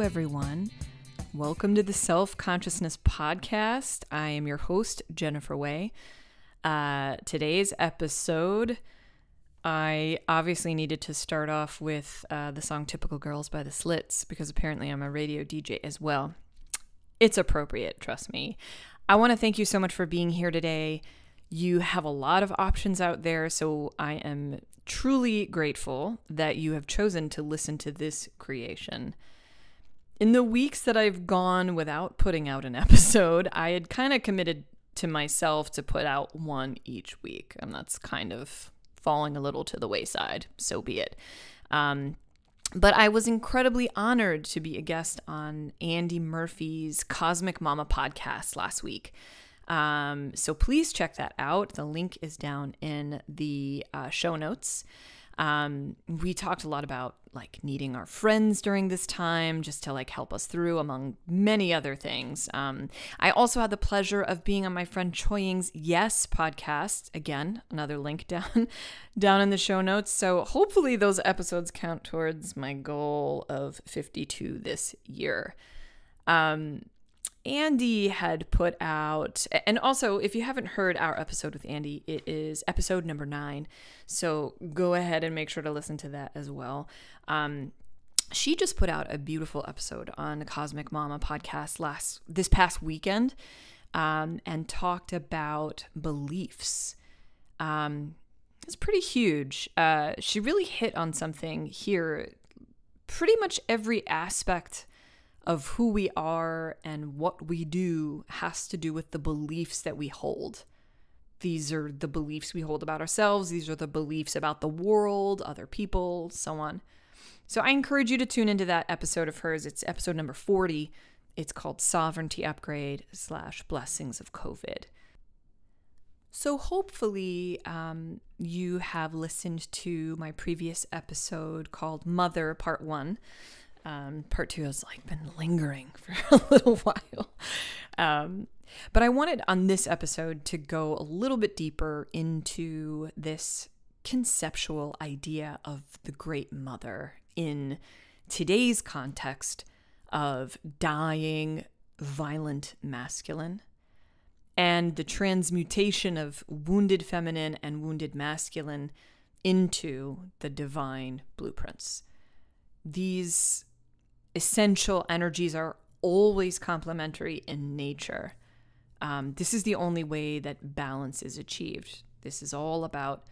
Everyone. Welcome to the Self Consciousness Podcast. I am your host, Jennifer Wai. Uh, today's episode, I obviously needed to start off with uh, the song Typical Girls by the Slits because apparently I'm a radio DJ as well. It's appropriate, trust me. I want to thank you so much for being here today. You have a lot of options out there, so I am truly grateful that you have chosen to listen to this creation. In the weeks that I've gone without putting out an episode, I had kind of committed to myself to put out one each week, and that's kind of falling a little to the wayside. So be it. Um, but I was incredibly honored to be a guest on Andye Murphy's Cosmic Mama podcast last week. Um, so please check that out. The link is down in the uh, show notes. Um, we talked a lot about like needing our friends during this time just to like help us through, among many other things. Um, I also had the pleasure of being on my friend Choying's Yes podcast. Again, another link down down in the show notes. So hopefully those episodes count towards my goal of 52 this year. Um, Andye had put out, and also if you haven't heard our episode with Andye, it is episode number nine. So go ahead and make sure to listen to that as well. Um, she just put out a beautiful episode on the Cosmic Mama podcast last this past weekend, um, and talked about beliefs. Um, it's pretty huge. Uh, she really hit on something here. Pretty much every aspect of who we are and what we do has to do with the beliefs that we hold. These are the beliefs we hold about ourselves, these are the beliefs about the world, other people, so on. So I encourage you to tune into that episode of hers. It's episode number 40. It's called Sovereignty Upgrade slash Blessings of COVID. So, hopefully, um, you have listened to my previous episode called Mother Part One. Um, part two has like been lingering for a little while. Um, but I wanted on this episode to go a little bit deeper into this conceptual idea of the Great Mother in today's context of dying, violent masculine and the transmutation of wounded feminine and wounded masculine into the divine blueprints. These essential energies are always complementary in nature. Um, this is the only way that balance is achieved. This is all about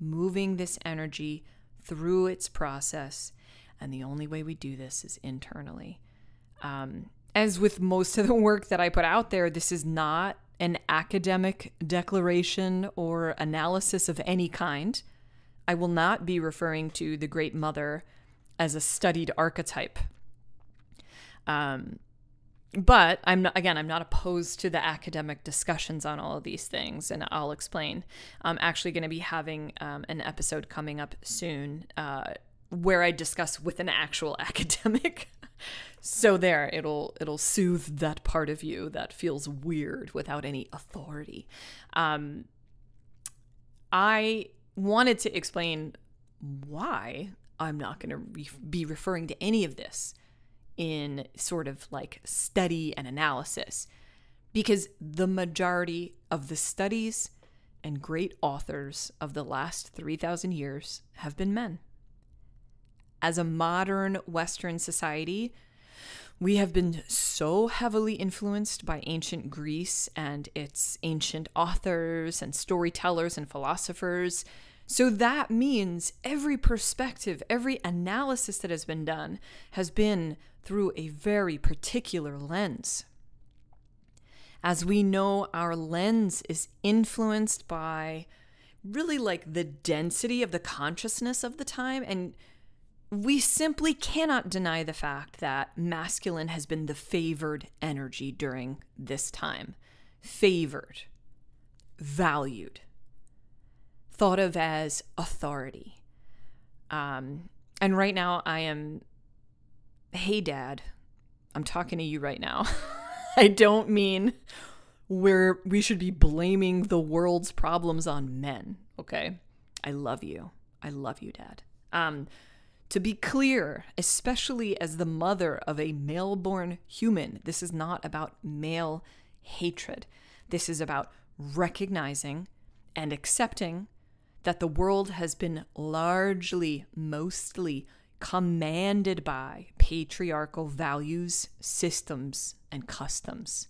moving this energy through its process. And the only way we do this is internally. Um, as with most of the work that I put out there, this is not an academic declaration or analysis of any kind. I will not be referring to the Great Mother as a studied archetype. Um, but I'm not, again, I'm not opposed to the academic discussions on all of these things, and I'll explain. I'm actually going to be having um, an episode coming up soon uh, where I discuss with an actual academic. so there, it'll it'll soothe that part of you that feels weird without any authority. Um, I wanted to explain why I'm not going to re- be referring to any of this in sort of like study and analysis because the majority of the studies and great authors of the last 3,000 years have been men. As a modern Western society, we have been so heavily influenced by ancient Greece and its ancient authors and storytellers and philosophers so that means every perspective, every analysis that has been done has been through a very particular lens. As we know, our lens is influenced by really like the density of the consciousness of the time. And we simply cannot deny the fact that masculine has been the favored energy during this time. Favored, valued thought of as authority. Um, and right now, I am, hey, dad, I'm talking to you right now. I don't mean where we should be blaming the world's problems on men, okay? I love you. I love you, dad. Um, To be clear, especially as the mother of a male born human, this is not about male hatred. This is about recognizing and accepting that the world has been largely, mostly commanded by patriarchal values, systems, and customs.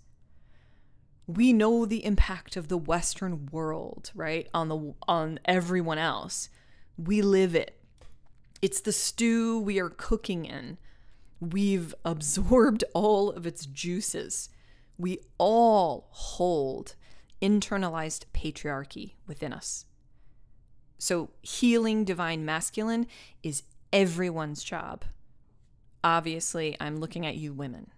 We know the impact of the Western world, right, on the on everyone else. We live it. It's the stew we are cooking in. We've absorbed all of its juices. We all hold internalized patriarchy within us. So, healing divine masculine is everyone's job. Obviously, I'm looking at you women.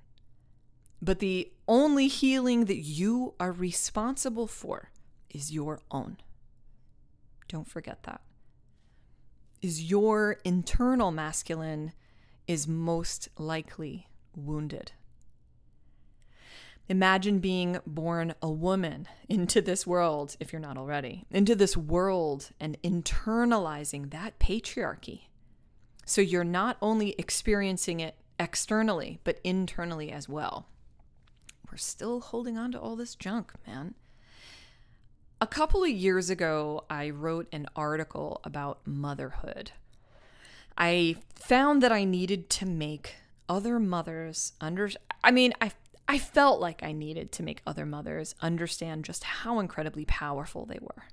But the only healing that you are responsible for is your own. Don't forget that. Is your internal masculine is most likely wounded. Imagine being born a woman into this world, if you're not already, into this world and internalizing that patriarchy. So you're not only experiencing it externally, but internally as well. We're still holding on to all this junk, man. A couple of years ago, I wrote an article about motherhood. I found that I needed to make other mothers under I mean, I I felt like I needed to make other mothers understand just how incredibly powerful they were.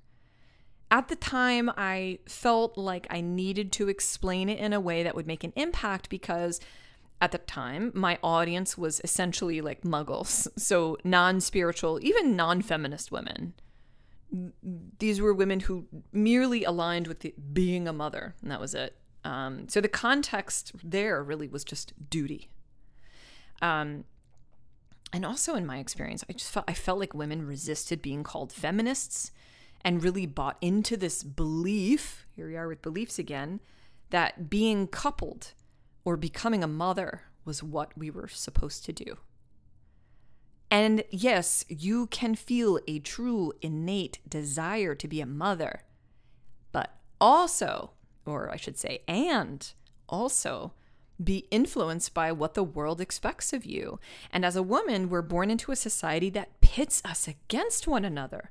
At the time, I felt like I needed to explain it in a way that would make an impact because at the time, my audience was essentially like muggles, so non spiritual, even non feminist women. These were women who merely aligned with the, being a mother, and that was it. Um, so the context there really was just duty. Um, and also in my experience, I just felt I felt like women resisted being called feminists and really bought into this belief, here we are with beliefs again, that being coupled or becoming a mother was what we were supposed to do. And yes, you can feel a true innate desire to be a mother, but also, or I should say, and also, be influenced by what the world expects of you. And as a woman, we're born into a society that pits us against one another.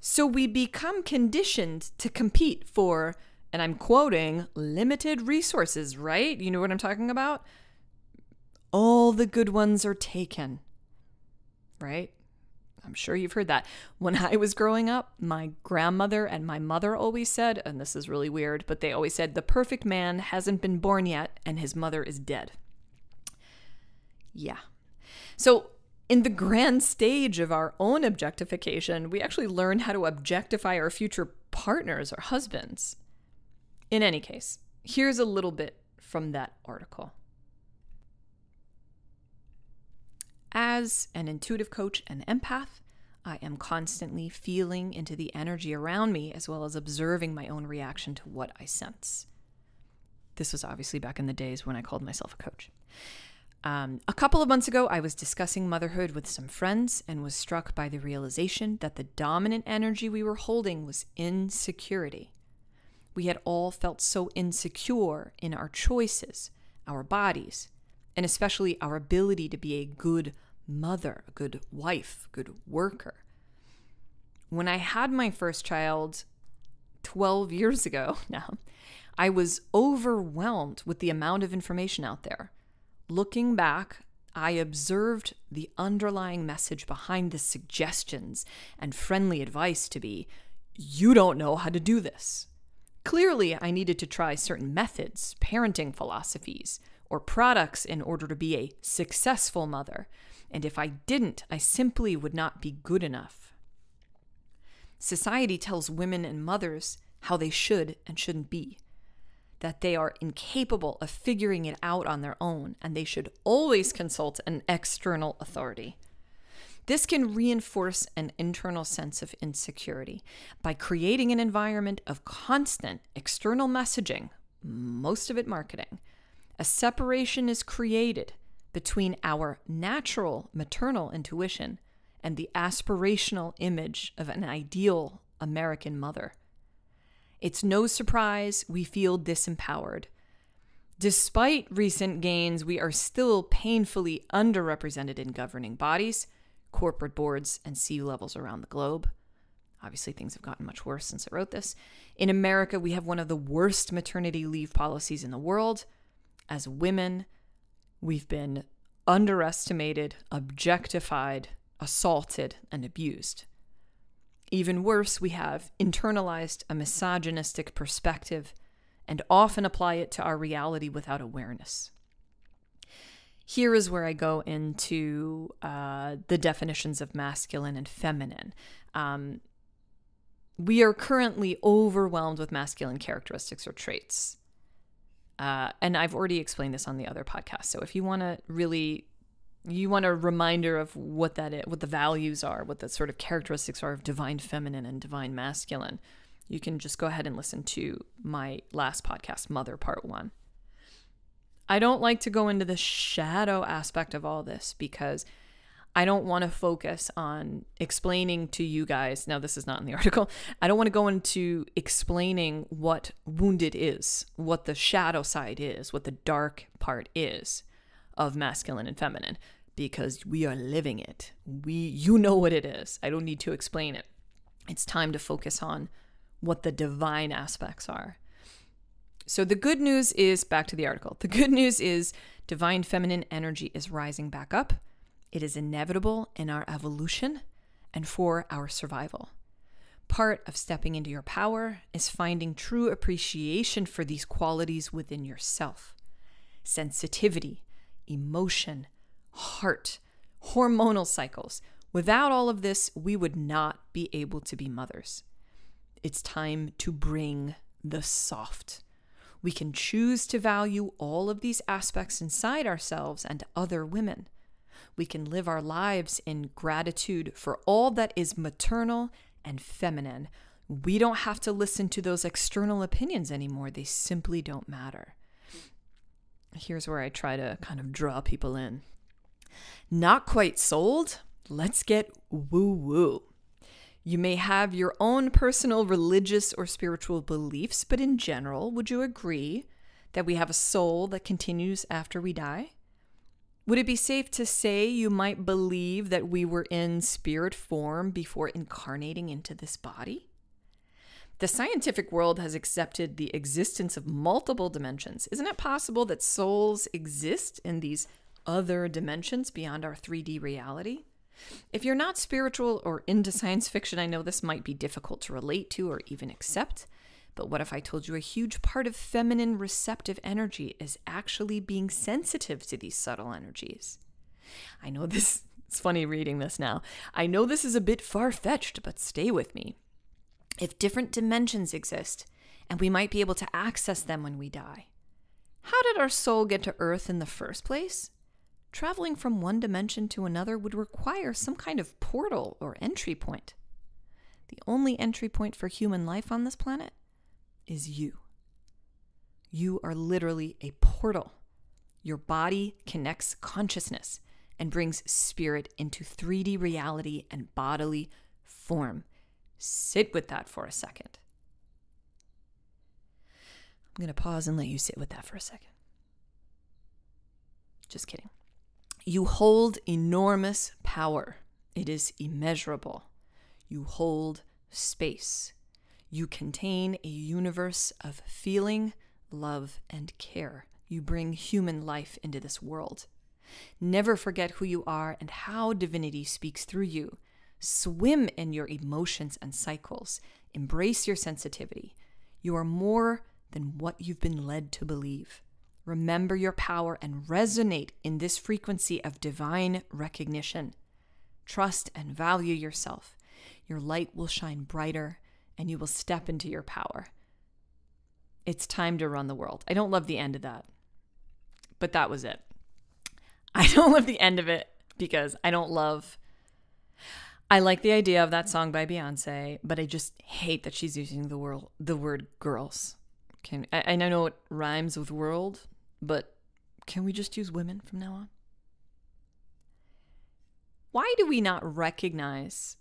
So we become conditioned to compete for, and I'm quoting, limited resources, right? You know what I'm talking about? All the good ones are taken, right? I'm sure you've heard that. When I was growing up, my grandmother and my mother always said, and this is really weird, but they always said, the perfect man hasn't been born yet and his mother is dead. Yeah. So, in the grand stage of our own objectification, we actually learn how to objectify our future partners or husbands. In any case, here's a little bit from that article. As an intuitive coach and empath, I am constantly feeling into the energy around me as well as observing my own reaction to what I sense. This was obviously back in the days when I called myself a coach. Um, a couple of months ago, I was discussing motherhood with some friends and was struck by the realization that the dominant energy we were holding was insecurity. We had all felt so insecure in our choices, our bodies, and especially our ability to be a good mother, a good wife, good worker. When I had my first child 12 years ago now, I was overwhelmed with the amount of information out there. Looking back, I observed the underlying message behind the suggestions and friendly advice to be you don't know how to do this. Clearly, I needed to try certain methods, parenting philosophies, or products in order to be a successful mother, and if I didn't, I simply would not be good enough. Society tells women and mothers how they should and shouldn't be, that they are incapable of figuring it out on their own, and they should always consult an external authority. This can reinforce an internal sense of insecurity by creating an environment of constant external messaging, most of it marketing, a separation is created between our natural maternal intuition and the aspirational image of an ideal American mother. It's no surprise we feel disempowered. Despite recent gains, we are still painfully underrepresented in governing bodies, corporate boards, and C levels around the globe. Obviously, things have gotten much worse since I wrote this. In America, we have one of the worst maternity leave policies in the world. As women, we've been underestimated, objectified, assaulted, and abused. Even worse, we have internalized a misogynistic perspective and often apply it to our reality without awareness. Here is where I go into uh, the definitions of masculine and feminine. Um, we are currently overwhelmed with masculine characteristics or traits. Uh, and I've already explained this on the other podcast. So if you want to really, you want a reminder of what that is, what the values are, what the sort of characteristics are of divine feminine and divine masculine, you can just go ahead and listen to my last podcast, Mother Part One. I don't like to go into the shadow aspect of all this because I don't want to focus on explaining to you guys. Now, this is not in the article. I don't want to go into explaining what wounded is, what the shadow side is, what the dark part is of masculine and feminine, because we are living it. We, you know what it is. I don't need to explain it. It's time to focus on what the divine aspects are. So, the good news is back to the article. The good news is divine feminine energy is rising back up. It is inevitable in our evolution and for our survival. Part of stepping into your power is finding true appreciation for these qualities within yourself sensitivity, emotion, heart, hormonal cycles. Without all of this, we would not be able to be mothers. It's time to bring the soft. We can choose to value all of these aspects inside ourselves and other women. We can live our lives in gratitude for all that is maternal and feminine. We don't have to listen to those external opinions anymore, they simply don't matter. Here's where I try to kind of draw people in. Not quite sold? Let's get woo woo. You may have your own personal religious or spiritual beliefs, but in general, would you agree that we have a soul that continues after we die? Would it be safe to say you might believe that we were in spirit form before incarnating into this body? The scientific world has accepted the existence of multiple dimensions. Isn't it possible that souls exist in these other dimensions beyond our 3D reality? If you're not spiritual or into science fiction, I know this might be difficult to relate to or even accept. But what if I told you a huge part of feminine receptive energy is actually being sensitive to these subtle energies? I know this, it's funny reading this now. I know this is a bit far fetched, but stay with me. If different dimensions exist, and we might be able to access them when we die, how did our soul get to Earth in the first place? Traveling from one dimension to another would require some kind of portal or entry point. The only entry point for human life on this planet is you. You are literally a portal. Your body connects consciousness and brings spirit into 3D reality and bodily form. Sit with that for a second. I'm going to pause and let you sit with that for a second. Just kidding. You hold enormous power, it is immeasurable. You hold space. You contain a universe of feeling, love, and care. You bring human life into this world. Never forget who you are and how divinity speaks through you. Swim in your emotions and cycles. Embrace your sensitivity. You are more than what you've been led to believe. Remember your power and resonate in this frequency of divine recognition. Trust and value yourself. Your light will shine brighter and you will step into your power. It's time to run the world. I don't love the end of that, but that was it. I don't love the end of it because I don't love. I like the idea of that song by Beyonce, but I just hate that she's using the word the word girls. Can I, I know it rhymes with world, but can we just use women from now on? Why do we not recognize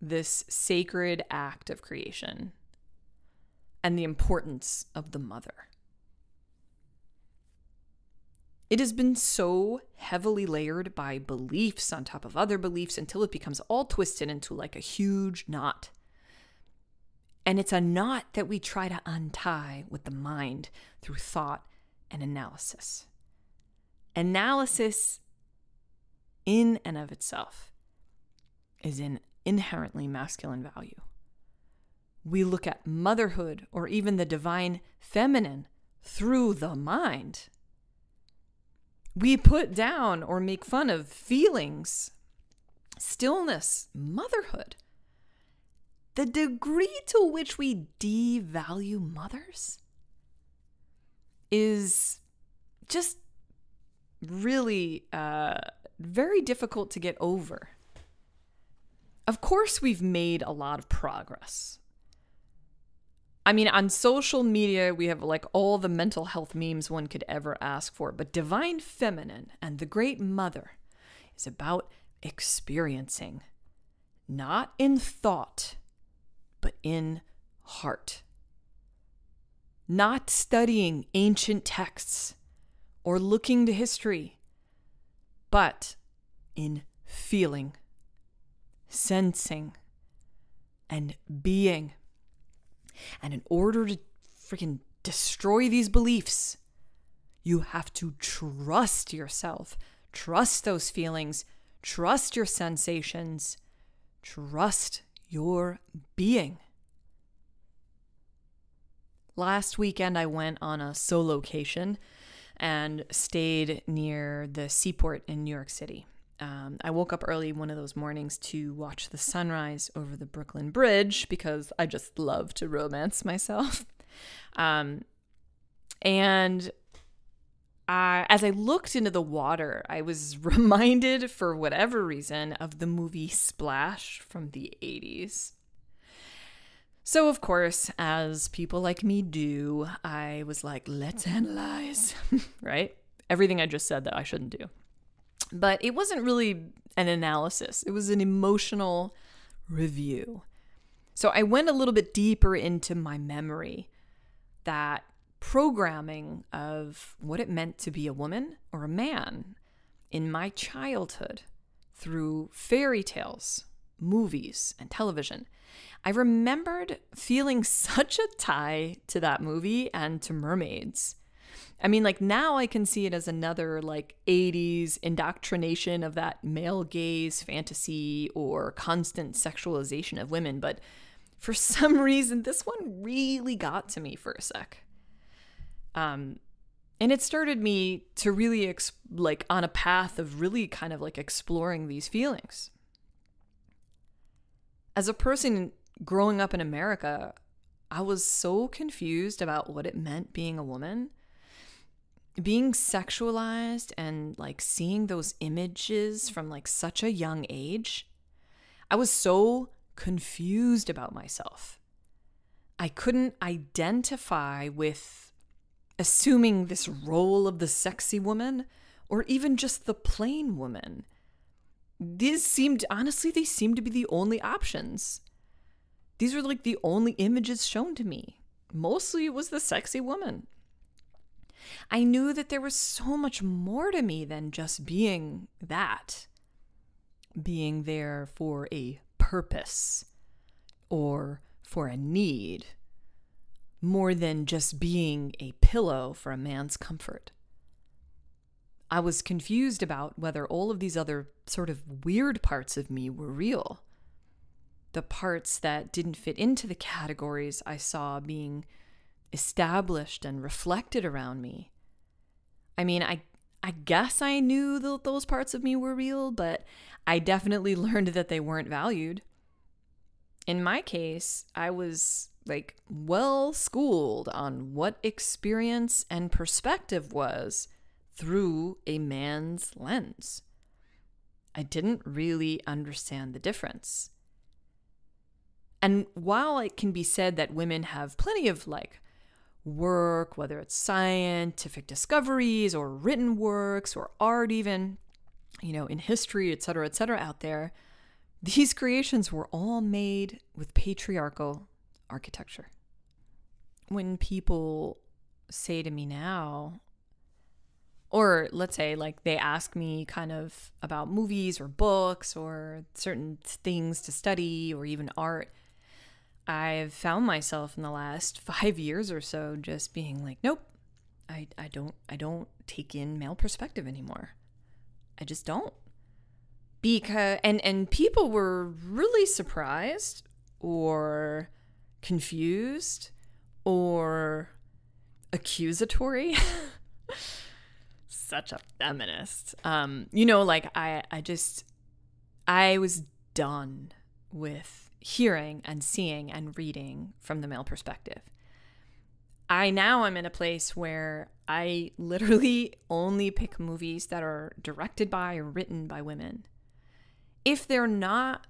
this sacred act of creation and the importance of the mother? It has been so heavily layered by beliefs on top of other beliefs until it becomes all twisted into like a huge knot. And it's a knot that we try to untie with the mind through thought and analysis. Analysis, in and of itself, is an inherently masculine value. We look at motherhood or even the divine feminine through the mind. We put down or make fun of feelings, stillness, motherhood. The degree to which we devalue mothers is just really uh, very difficult to get over. Of course, we've made a lot of progress. I mean, on social media, we have like all the mental health memes one could ever ask for, but Divine Feminine and the Great Mother is about experiencing, not in thought, but in heart. Not studying ancient texts or looking to history, but in feeling, sensing, and being. And in order to freaking destroy these beliefs, you have to trust yourself, trust those feelings, trust your sensations, trust your being. Last weekend, I went on a solocation and stayed near the seaport in New York City. Um, I woke up early one of those mornings to watch the sunrise over the Brooklyn Bridge because I just love to romance myself. Um, and as I looked into the water, I was reminded, for whatever reason, of the movie Splash from the 80s. So, of course, as people like me do, I was like, let's analyze, right? Everything I just said that I shouldn't do. But it wasn't really an analysis, it was an emotional review. So, I went a little bit deeper into my memory that programming of what it meant to be a woman or a man in my childhood through fairy tales, movies, and television. I remembered feeling such a tie to that movie and to mermaids. I mean, like now I can see it as another like 80s indoctrination of that male gaze fantasy or constant sexualization of women, but for some reason, this one really got to me for a sec. Um, and it started me to really like on a path of really kind of like exploring these feelings. As a person growing up in America, I was so confused about what it meant being a woman. Being sexualized and like seeing those images from like such a young age, I was so confused about myself. I couldn't identify with assuming this role of the sexy woman or even just the plain woman. These seemed, honestly, they seemed to be the only options. These were like the only images shown to me. Mostly it was the sexy woman. I knew that there was so much more to me than just being that, being there for a purpose or for a need, more than just being a pillow for a man's comfort. I was confused about whether all of these other sort of weird parts of me were real the parts that didn't fit into the categories I saw being established and reflected around me. I mean, I I guess I knew that those parts of me were real, but I definitely learned that they weren't valued. In my case, I was like well schooled on what experience and perspective was through a man's lens. I didn't really understand the difference. And while it can be said that women have plenty of like work, whether it's scientific discoveries or written works or art, even, you know, in history, et cetera, et cetera, out there, these creations were all made with patriarchal architecture. When people say to me now, or let's say like they ask me kind of about movies or books or certain things to study or even art i've found myself in the last five years or so just being like nope i, I don't i don't take in male perspective anymore. I just don't. Because and and people were really surprised or confused or accusatory. Such a feminist. Um, you know, like I, I just, I was done with hearing and seeing and reading from the male perspective. I now am in a place where I literally only pick movies that are directed by or written by women. If they're not,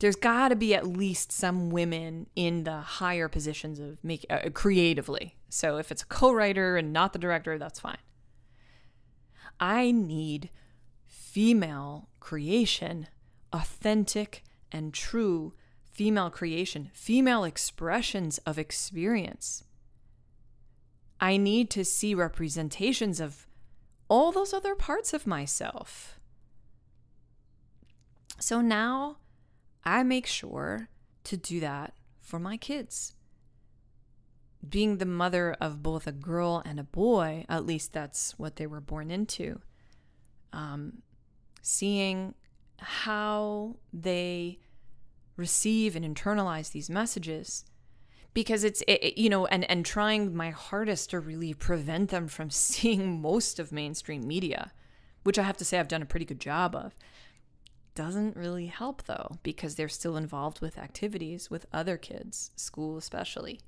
there's got to be at least some women in the higher positions of make uh, creatively. So if it's a co-writer and not the director, that's fine. I need female creation, authentic and true female creation, female expressions of experience. I need to see representations of all those other parts of myself. So now I make sure to do that for my kids being the mother of both a girl and a boy, at least that's what they were born into, um, seeing how they receive and internalize these messages because it's it, you know and and trying my hardest to really prevent them from seeing most of mainstream media which i have to say i've done a pretty good job of doesn't really help though because they're still involved with activities with other kids school especially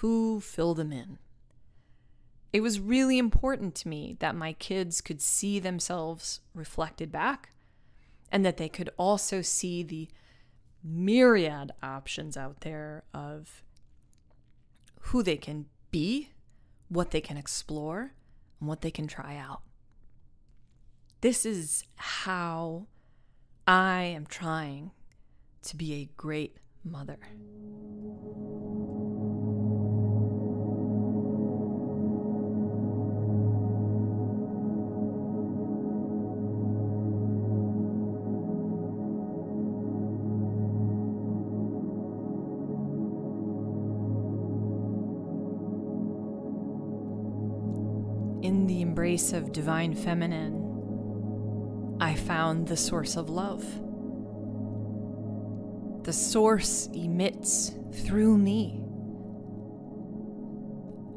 who fill them in. It was really important to me that my kids could see themselves reflected back and that they could also see the myriad options out there of who they can be, what they can explore, and what they can try out. This is how I am trying to be a great mother. In the embrace of divine feminine, I found the source of love. The source emits through me.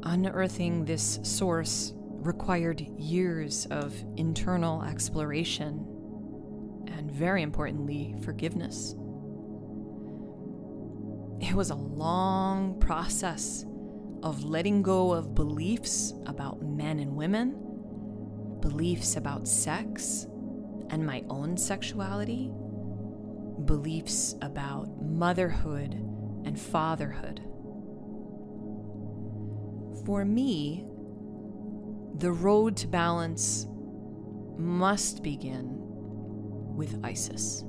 Unearthing this source required years of internal exploration and, very importantly, forgiveness. It was a long process of letting go of beliefs about men and women, beliefs about sex and my own sexuality, beliefs about motherhood and fatherhood. For me, the road to balance must begin with Isis.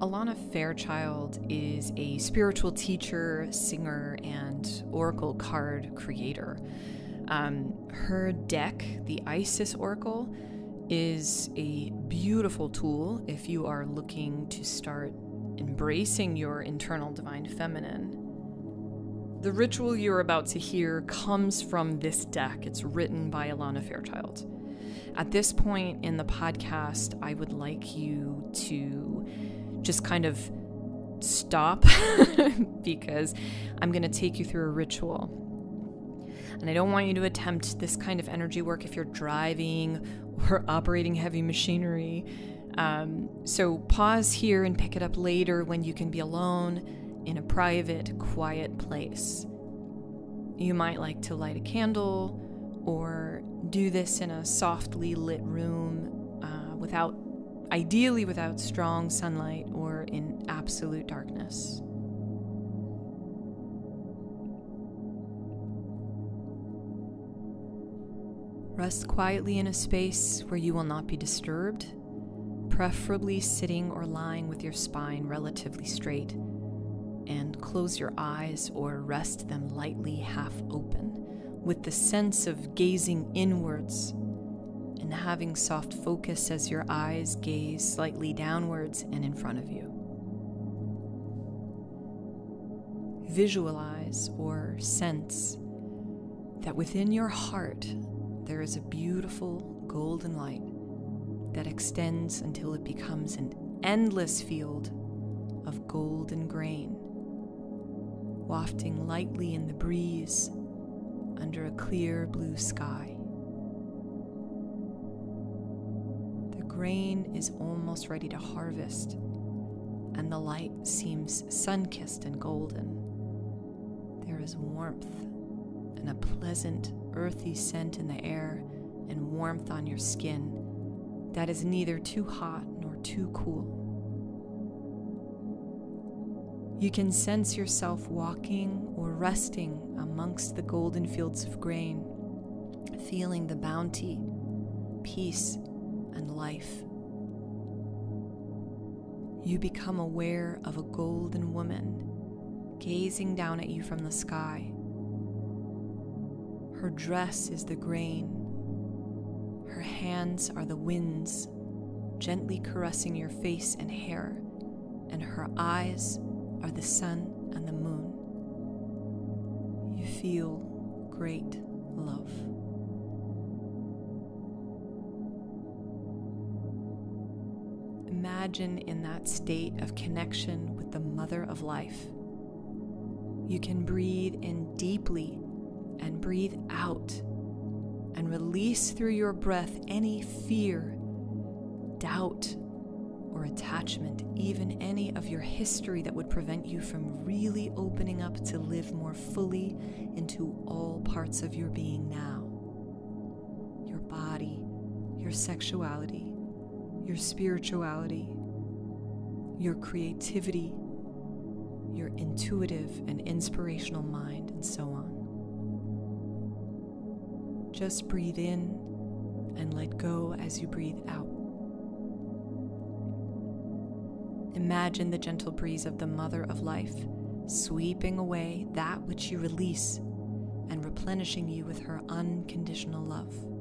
Alana Fairchild is a spiritual teacher, singer, and oracle card creator. Um, her deck, the Isis Oracle, is a beautiful tool if you are looking to start embracing your internal divine feminine. The ritual you're about to hear comes from this deck. It's written by Alana Fairchild. At this point in the podcast, I would like you to just kind of stop because I'm going to take you through a ritual. And I don't want you to attempt this kind of energy work if you're driving or operating heavy machinery. Um, so pause here and pick it up later when you can be alone in a private, quiet place. You might like to light a candle or do this in a softly lit room uh, without ideally without strong sunlight or in absolute darkness. Rest quietly in a space where you will not be disturbed, preferably sitting or lying with your spine relatively straight, and close your eyes or rest them lightly half open with the sense of gazing inwards and having soft focus as your eyes gaze slightly downwards and in front of you. Visualize or sense that within your heart there is a beautiful golden light that extends until it becomes an endless field of golden grain, wafting lightly in the breeze under a clear blue sky. Grain is almost ready to harvest, and the light seems sun kissed and golden. There is warmth and a pleasant, earthy scent in the air and warmth on your skin that is neither too hot nor too cool. You can sense yourself walking or resting amongst the golden fields of grain, feeling the bounty, peace, and life. You become aware of a golden woman gazing down at you from the sky. Her dress is the grain her hands are the winds, gently caressing your face and hair, and her eyes are the sun and the moon. You feel great love. Imagine in that state of connection with the mother of life. You can breathe in deeply and breathe out and release through your breath any fear, doubt, or attachment, even any of your history that would prevent you from really opening up to live more fully into all parts of your being now your body, your sexuality, your spirituality, your creativity, your intuitive and inspirational mind, and so on. Just breathe in and let go as you breathe out. Imagine the gentle breeze of the Mother of Life sweeping away that which you release and replenishing you with her unconditional love.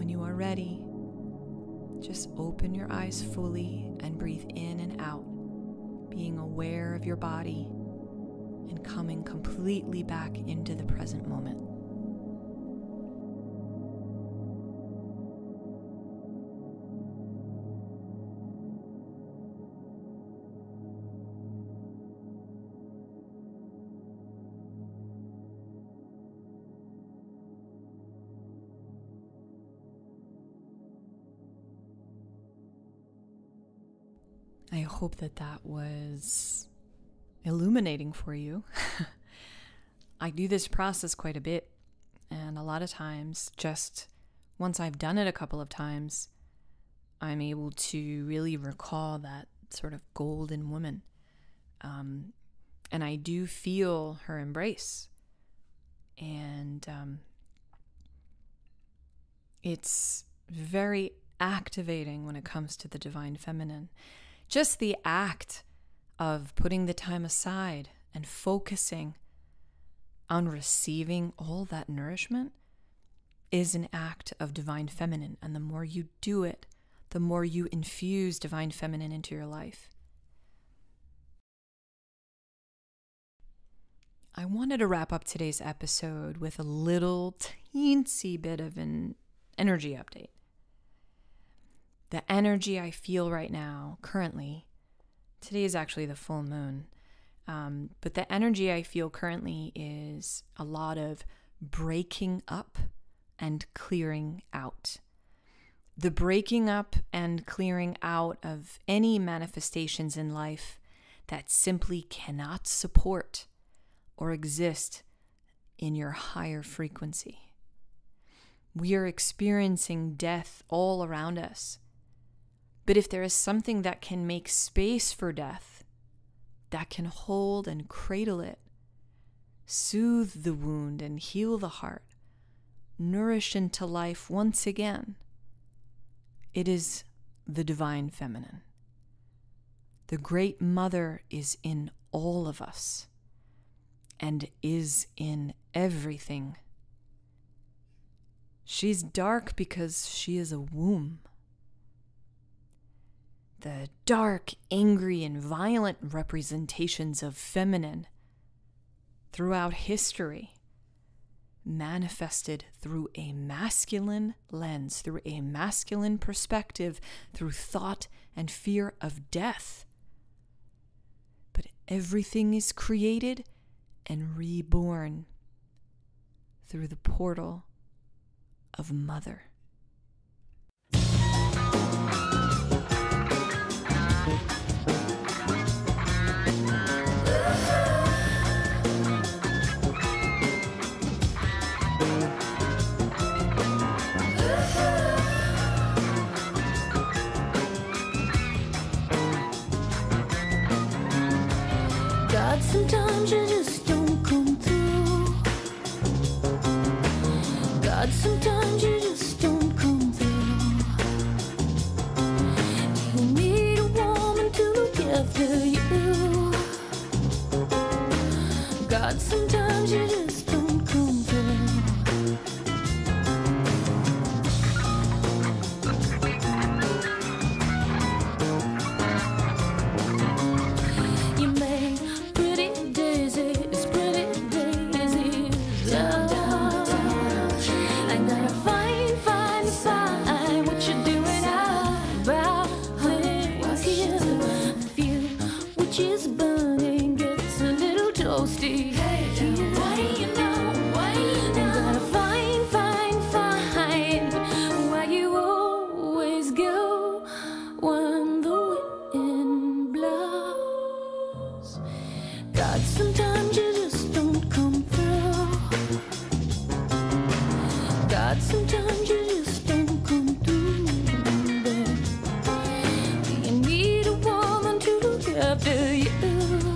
When you are ready, just open your eyes fully and breathe in and out, being aware of your body and coming completely back into the present moment. Hope that that was illuminating for you. I do this process quite a bit, and a lot of times, just once I've done it a couple of times, I'm able to really recall that sort of golden woman. Um, and I do feel her embrace. And um, it's very activating when it comes to the divine feminine. Just the act of putting the time aside and focusing on receiving all that nourishment is an act of divine feminine. And the more you do it, the more you infuse divine feminine into your life. I wanted to wrap up today's episode with a little teensy bit of an energy update. The energy I feel right now, currently, Today is actually the full moon. Um, but the energy I feel currently is a lot of breaking up and clearing out. The breaking up and clearing out of any manifestations in life that simply cannot support or exist in your higher frequency. We are experiencing death all around us but if there is something that can make space for death, that can hold and cradle it, soothe the wound and heal the heart, nourish into life once again, it is the divine feminine. The great mother is in all of us and is in everything. She's dark because she is a womb the dark, angry, and violent representations of feminine throughout history manifested through a masculine lens, through a masculine perspective, through thought and fear of death. But everything is created and reborn through the portal of Mother. sometimes you just up to you.